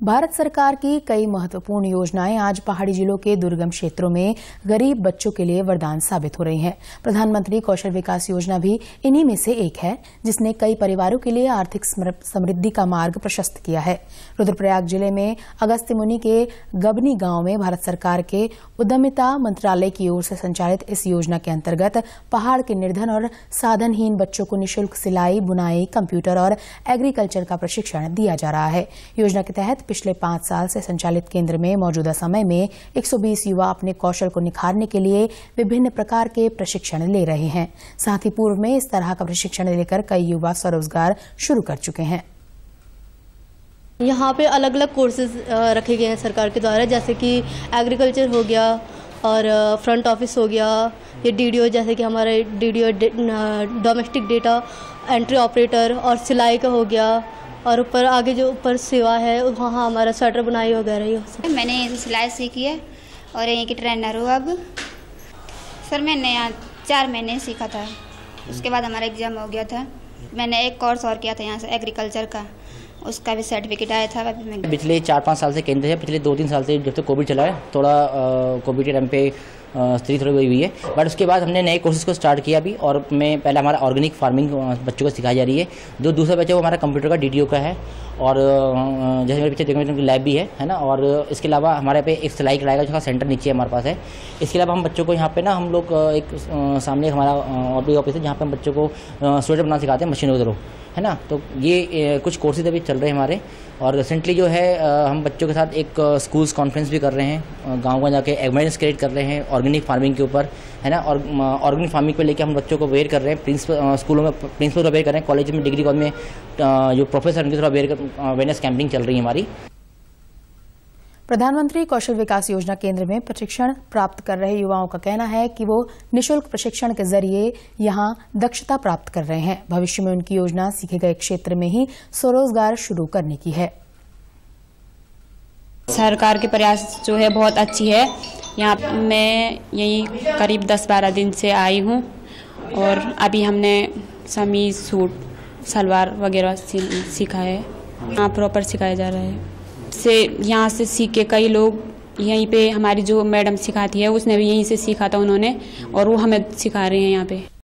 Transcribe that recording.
भारत सरकार की कई महत्वपूर्ण योजनाएँ आज पहाड़ी जिलों के दुर्गम क्षेत्रों में गरीब बच्चों के लिए वरदान साबित हो रही हैं। प्रधानमंत्री कौशल विकास योजना भी इन्हीं में से एक है, जिसने कई परिवारों के लिए आर्थिक समृद्धि का मार्ग प्रशस्त किया है। रुद्रप्रयाग ज़िले में अगस्त्य मुनि के गबनी गाँव में भारत सरकार के उद्यमिता मंत्रालय की ओर से संचालित इस योजना के अंतर्गत पहाड़ के निर्धन और साधनहीन बच्चों को निःशुल्क सिलाई, बुनाई, कंप्यूटर और एग्रीकल्चर का प्रशिक्षण दिया जा रहा है। योजना के तहत पिछले पाँच साल से संचालित केंद्र में मौजूदा समय में 120 युवा अपने कौशल को निखारने के लिए विभिन्न प्रकार के प्रशिक्षण ले रहे हैं। साथ ही पूर्व में इस तरह का प्रशिक्षण लेकर कई युवा स्वरोजगार शुरू कर चुके हैं। यहाँ पे अलग अलग कोर्सेज रखे गए हैं सरकार के द्वारा, जैसे कि एग्रीकल्चर हो गया और फ्रंट ऑफ़िस हो गया, ये डीडीओ जैसे कि हमारा DDO domestic data entry operator और सिलाई का हो गया और ऊपर आगे जो ऊपर सेवा है वहाँ हमारा स्वेटर बुनाई वगैरह ही हो मैंने सिलाई सीखी है और यहीं की ट्रेनर हूँ अब। सर मैंने यहाँ चार महीने सीखा था। उसके बाद हमारा एग्ज़ाम हो गया था। मैंने एक कोर्स और किया था यहाँ से एग्रीकल्चर का। उसका भी सर्टिफिकेट आया था पिछले चार पाँच साल से केंद्र है। पिछले दो तीन साल से जब तक कोविड चला है थोड़ा कोविड के टाइम पे स्थिति थोड़ी हुई हुई है। बट उसके बाद हमने नए कोर्सेज को स्टार्ट किया अभी और मैं पहले हमारा ऑर्गेनिक फ़ार्मिंग बच्चों को सिखाई जा रही है। जो दूसरा बच्चा वो हमारा कंप्यूटर का डीटीओ का है और जैसे मेरे पीछे देखने लैब भी है है ना? और इसके अलावा हमारे पे एक सिलाई कढ़ाई का जो सेंटर नीचे हमारे पास है। इसके अलावा हम बच्चों को यहाँ पे ना हम लोग एक सामने हमारा ऑफ़िस है जहाँ पे हम बच्चों को स्वेटर बनाना सिखाते हैं मशीनों के थ्रू है ना? तो ये कुछ कोर्सेज अभी चल रहे हैं हमारे। और रिसेंटली जो है हम बच्चों के साथ एक स्कूल्स कॉन्फ्रेंस भी कर रहे हैं। गाँव गाँव जाके अवेयरनेस क्रिएट कर रहे हैं ऑर्गेनिक फ़ार्मिंग के ऊपर है ना? और ऑर्गेनिक फ़ार्मिंग को लेकर हम बच्चों को अवेयर कर रहे हैं प्रिंसिपल स्कूलों में प्रिंसिपल को अवेयर कर रहे हैं कॉलेज में डिग्री कॉलेज में जो प्रोफेसर उनके थ्रू अवेयर अवेयरनेस कैंपिंग चल रही है हमारी। प्रधानमंत्री कौशल विकास योजना केंद्र में प्रशिक्षण प्राप्त कर रहे युवाओं का कहना है कि वो निशुल्क प्रशिक्षण के ज़रिए यहाँ दक्षता प्राप्त कर रहे हैं। भविष्य में उनकी योजना सीखे गए क्षेत्र में ही स्वरोजगार शुरू करने की है। सरकार के प्रयास जो है बहुत अच्छी है। यहाँ मैं यहीं करीब दस बारह दिन से आई हूँ और अभी हमने समीज सूट, सलवार वगैरह सीखा है। यहाँ प्रॉपर सिखाया जा रहा है। से यहाँ से सीख के कई लोग यहीं पे हमारी जो मैडम सिखाती है, उसने भी यहीं से सीखा था उन्होंने और वो हमें सिखा रहे हैं यहाँ पे।